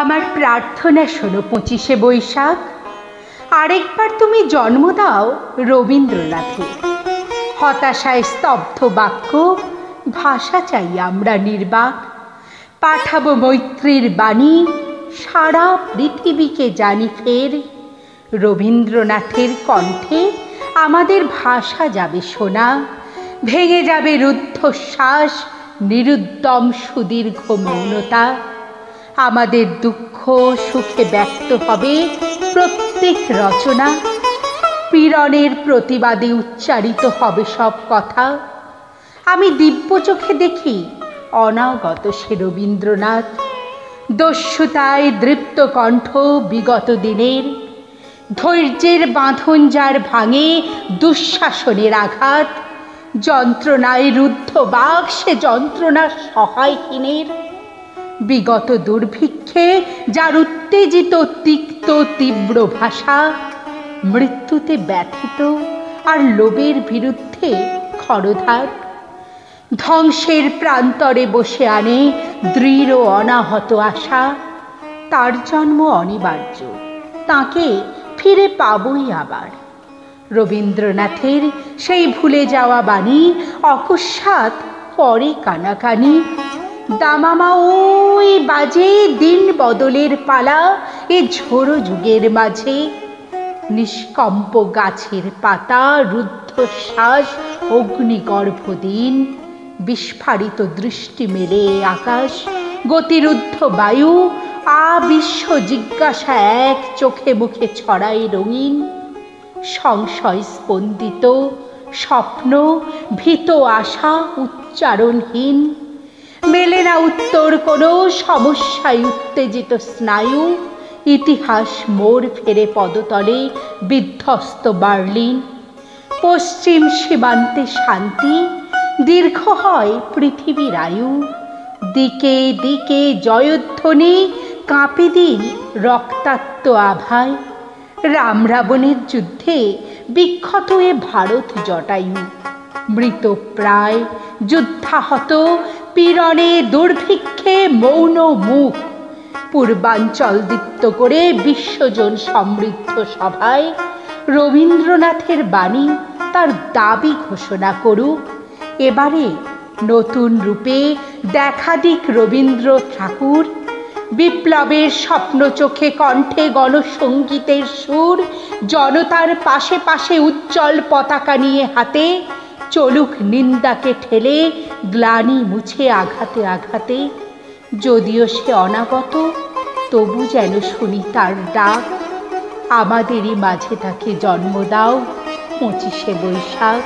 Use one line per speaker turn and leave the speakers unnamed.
আমার প্রার্থনা শোনো পঁচিশে বৈশাখ। আরেকবার তুমি জন্ম দাও রবীন্দ্রনাথের হতাশায় স্তব্ধ বাক্য, ভাষা চাই আমরা নির্বাক। পাঠাবো মৈত্রীর বাণী, সারা পৃথিবীকে জানি ফের। রবীন্দ্রনাথের কণ্ঠে আমাদের ভাষা যাবে শোনা। ভেঙে যাবে রুদ্ধশ্বাস নিরুদ্দম সুদীর্ঘ মৌনতা। আমাদের দুঃখ, সুখে ব্যক্ত হবে প্রত্যেক রচনা। পীড়নের প্রতিবাদে উচ্চারিত হবে সব কথা। আমি দিব্য চোখে দেখি অনাগত সে রবীন্দ্রনাথ। দস্যুতায় দৃপ্ত কণ্ঠ বিগত দিনের। ধৈর্যের বাঁধন যার ভাঙে দুঃশাসনের আঘাত। যন্ত্রণায় রুদ্ধ বাঘ সে যন্ত্রণা সহায়হীনের। বিগত দুর্ভিক্ষে, যার উত্তেজিত তিক্ত তীব্র ভাষা, মৃত্যুতে ব্যথিত আর লোভের বিরুদ্ধে খরধার। ধ্বংসের প্রান্তরে বসে আনে দৃঢ় অনাহত আশা। তার জন্ম অনিবার্য, তাকে ফিরে পাবই আবার। রবীন্দ্রনাথের সেই ভুলে যাওয়া বাণী অকস্মাৎ পরে কানাকানি। দামামা ওই বাজে দিন বদলের পালা এ ঝোড়ো যুগের মাঝে। নিষ্কম্প গাছের পাতা রুদ্ধশ্বাস অগ্নিগর্ভ দিন, বিস্ফারিত দৃষ্টি মেলে আকাশ, গতিরুদ্ধ বায়ু আবিশ্ব জিজ্ঞাসা এক চোখে মুখে ছড়াই রঙিন। সংশয় স্পন্দিত, স্বপ্ন, ভীত আশা উচ্চারণহীন। না উত্তর কোনো সমস্যায় উত্তেজিত স্নায়ু? ইতিহাস মোড় ফেরে পদতলে বিধ্বস্ত বার্লিন। পশ্চিম সীমান্তে শান্তি, দীর্ঘ হয় পৃথিবীর আয়ু। দিকে দিকে জয়ধ্বনি কাঁপে দিন রক্তাক্ত আভায়। রাম রাবণের যুদ্ধে বিক্ষত এ ভারত জটায়ু। মৃত প্রায় যুদ্ধাহত পীড়নে দুর্ভিক্ষে মৌন মুখ। পূর্বাঞ্চল দীপ্ত করে বিশ্বজন সমৃদ্ধ সভায় রবীন্দ্রনাথের বাণী তার দাবি ঘোষণা করুক। এবারে নতুন রূপে দেখা দিক রবীন্দ্র ঠাকুর। বিপ্লবের স্বপ্ন চোখে কণ্ঠে গণসঙ্গীতের সুর, জনতার পাশে পাশে উজ্জ্বল পতাকা নিয়ে হাতে চলুক নিন্দাকে ঠেলে, গ্লানি মুছে আঘাতে আঘাতে। যদিও সে অনাগত, তবু যেন শুনি তার ডাক। আমাদেরই মাঝে তাকে জন্ম দাও, পঁচিশে বৈশাখ।